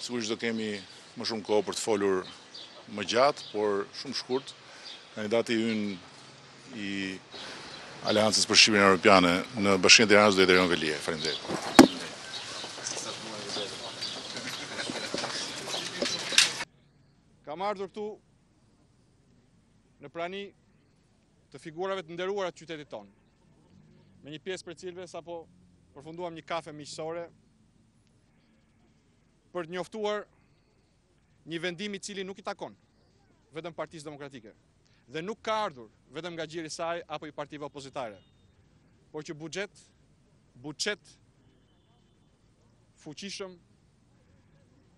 Sigurisht do kemi më shumë kohë për të folur më gjatë, por shumë shkurt. Kandidati ynë i Aleancës për Shqipërinë Europiane në Bashkinë e Tiranës do jetë Erion Veliaj. Faleminderit. Kam ardhur këtu në prani të figurave të nderuara të qytetit tonë. Me një pjesë prej të cilëve sapo përfunduam një kafe miqësore për të njoftuar një vendim i cili nuk i takon vetëm Partisë Demokratike dhe nuk ka ardhur vetëm nga gjiri saj apo i partive opozitare, por që buçet, buçet fuqishëm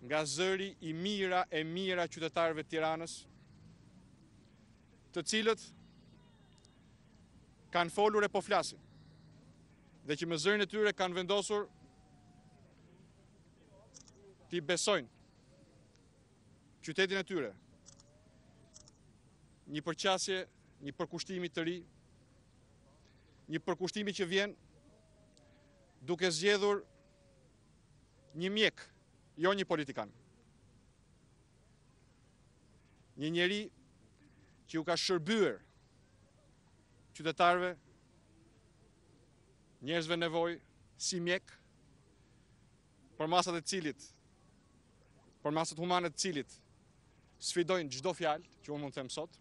nga zëri i mijëra e mijëra qytetarëve të Tiranës, të cilët kanë folur e po flasin. dhe që me zërin e tyre kanë vendosur t'i besojnë qytetin e tyre një përqasje, një përkushtimi të ri, një përkushtimi që vjen duke zgjedhur një mjek, jo një politikan. Një njeri që u ka shërbyer qytetarëve njerëzve në nevojë si mjek, përmasat e të cilit, përmasat humane të cilit, sfidojnë çdo fjalë, që unë mund të them sot,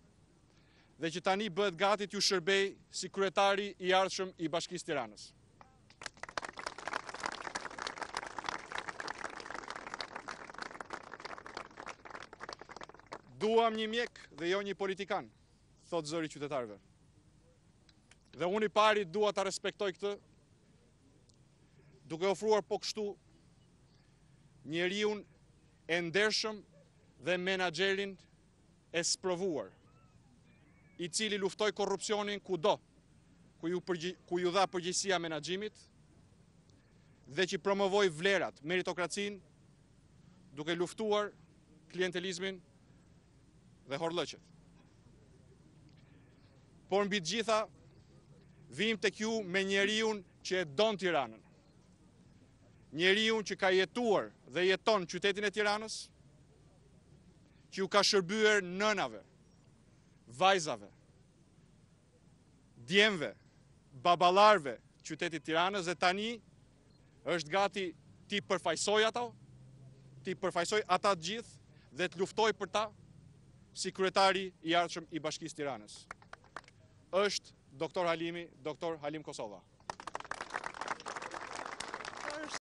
dhe që tani bëhet gati t'ju shërbejë si kryetari i ardhshëm i Bashkisë Tiranës. Duam një mjek dhe jo një politikan, thotë zëri qytetarëve. Dhe unë i pari dua ta respektoj këtë duke ofruar po kështu njeriun e ndershëm dhe menaxherin e sprovuar, i cili luftoi korrupsionin kudo ku iu dha përgjegjësia e menaxhimit dhe që promovoi vlerat, meritokracinë, duke luftuar klientelizmin dhe horllëqet. Por mbi të gjitha, vijmë tek ju me njeriun që e don Tiranën. Njeriun që ka jetuar dhe jeton në qytetin e Tiranës, që u ka shërbyer nënave, vajzave, djemve, baballarëve qytetit Tiranës dhe tani është gati t'i përfaqësojë ata, t'i përfaqësojë ata të gjithë dhe të luftojë për ta si kryetari i ardhshëm i Bashkisë Tiranës. Është doktor Halimi, doktor Halim Kosova.